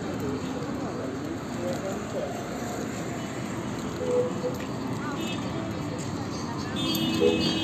Thank you.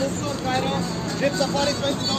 this one, Kairos. Trip Safari, $20.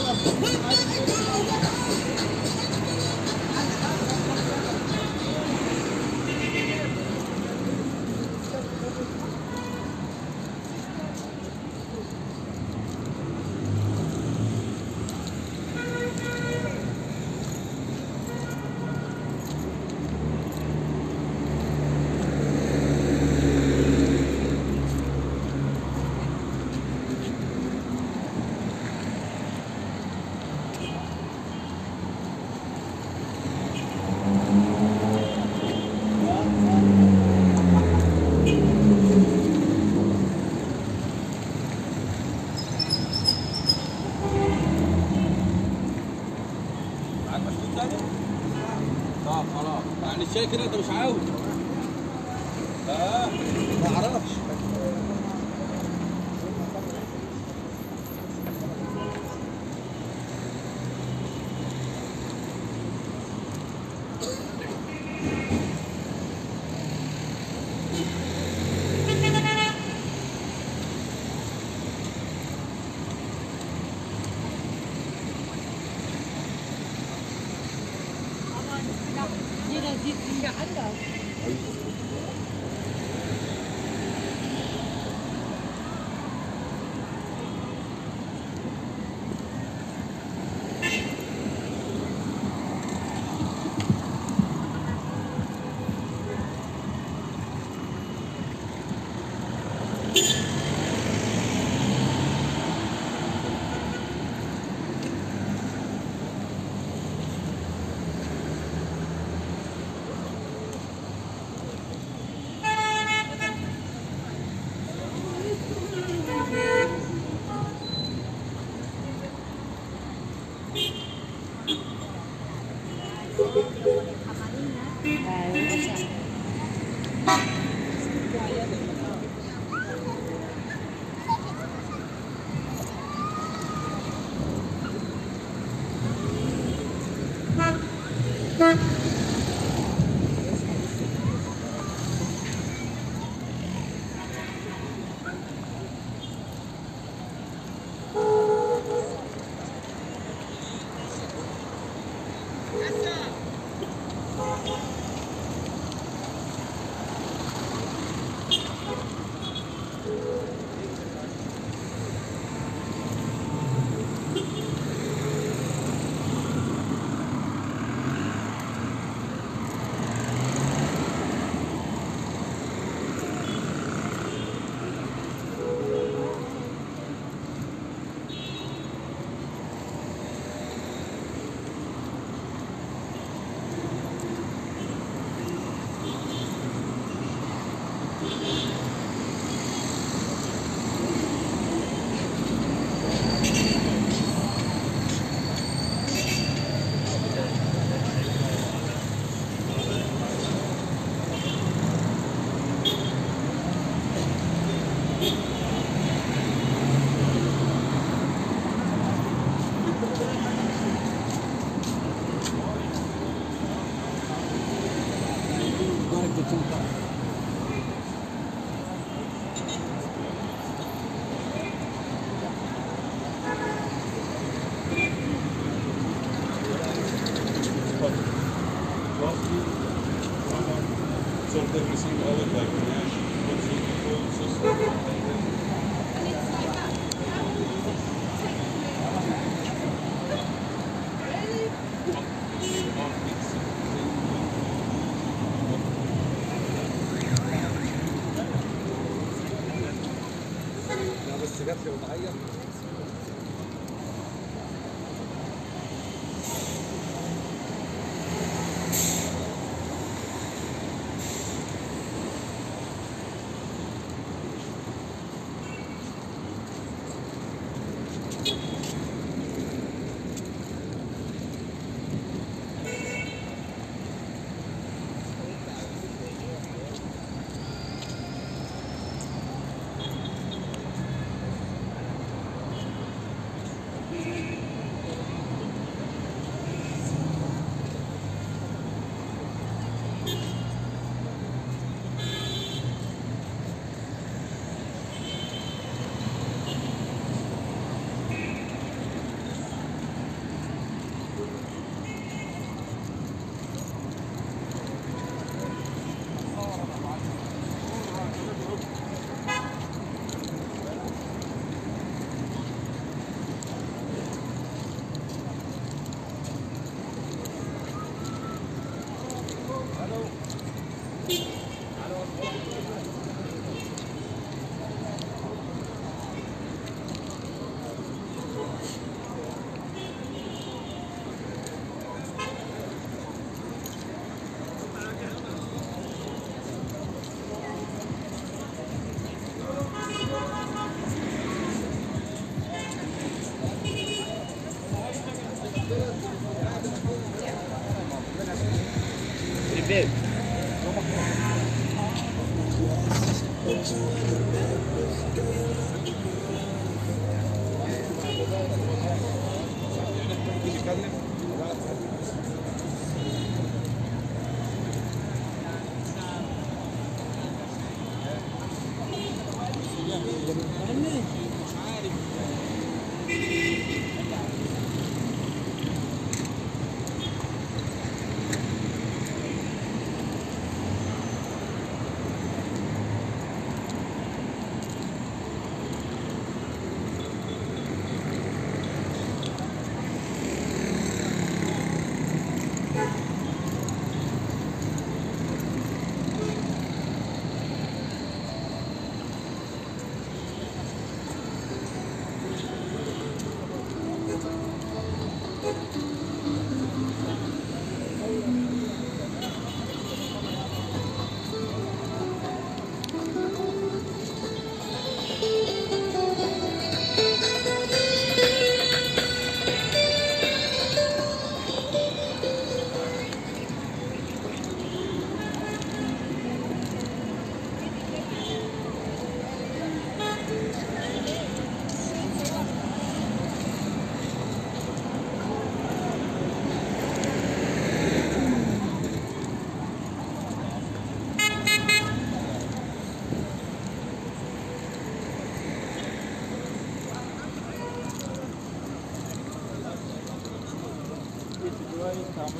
كده أنت مش عاوز. آه ما أعرفش.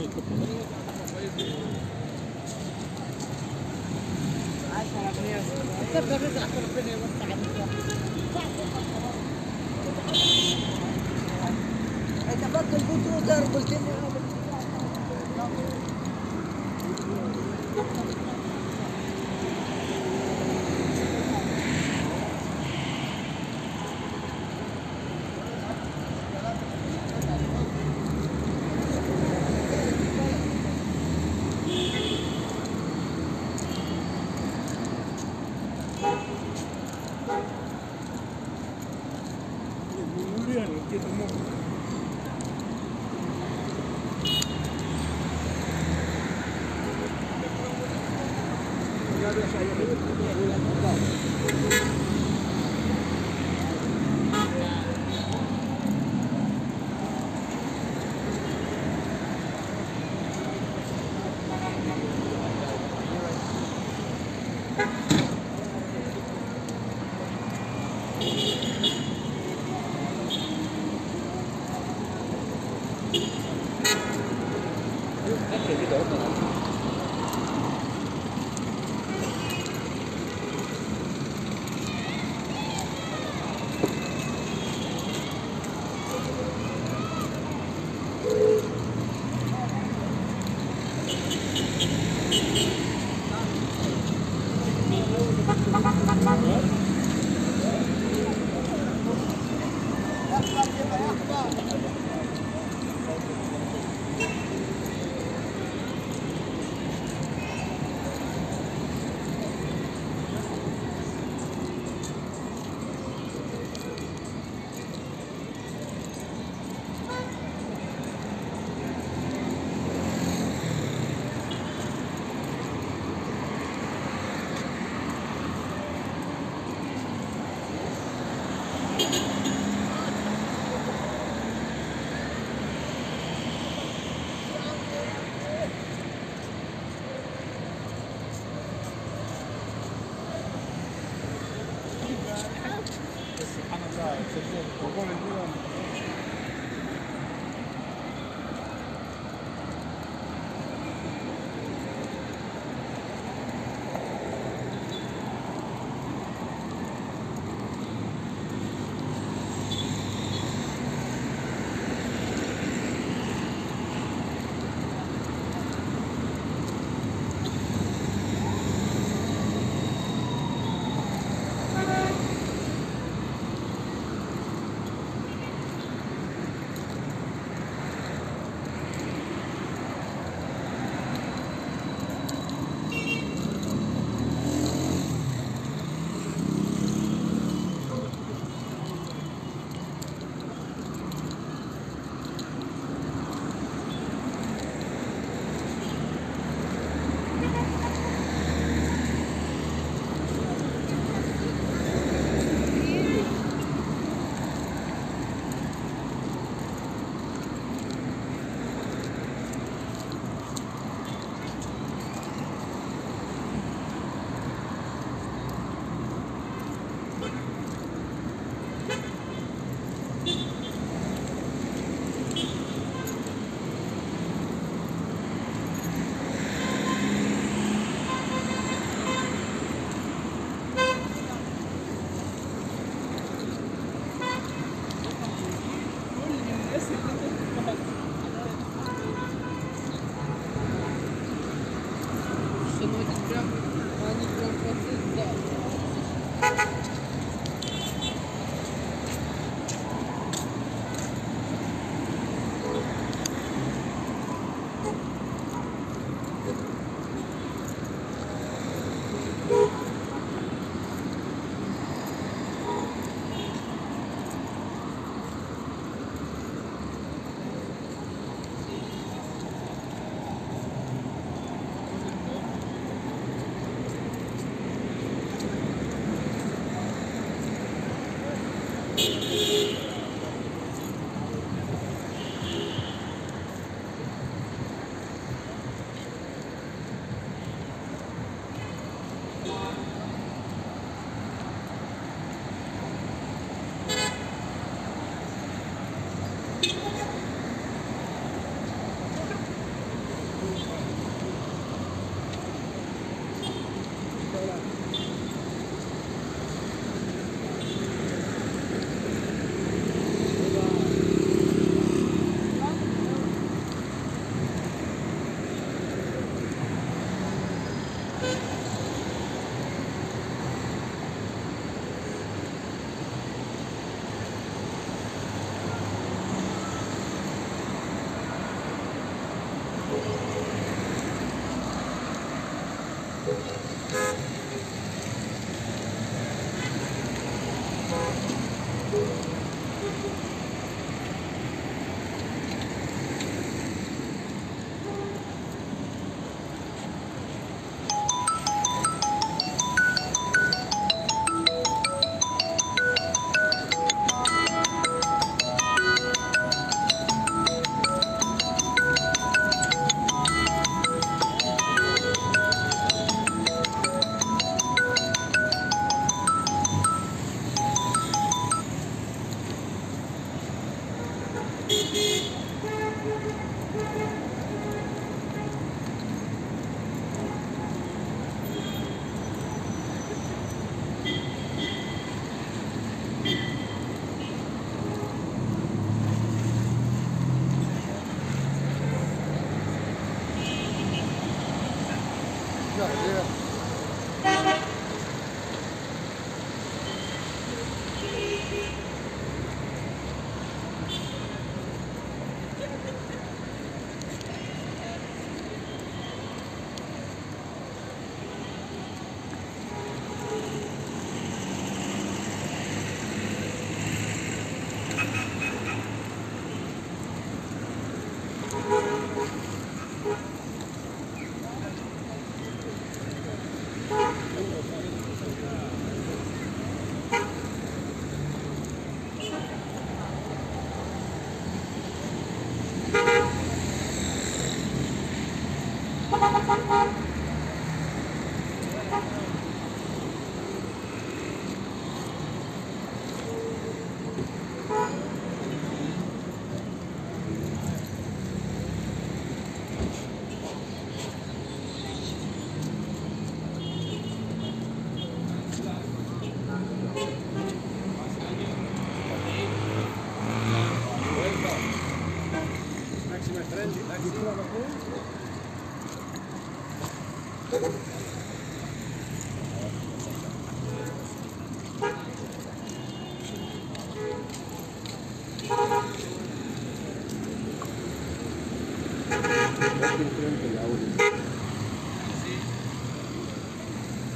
microfone. Gracias.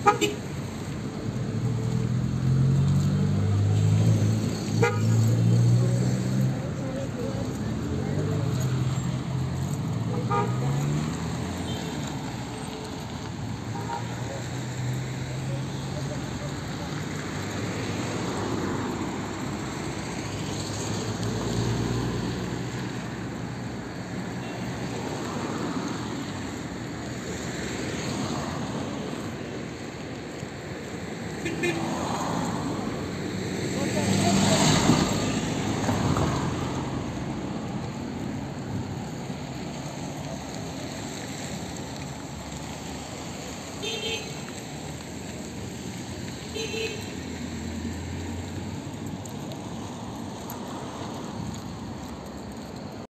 Thank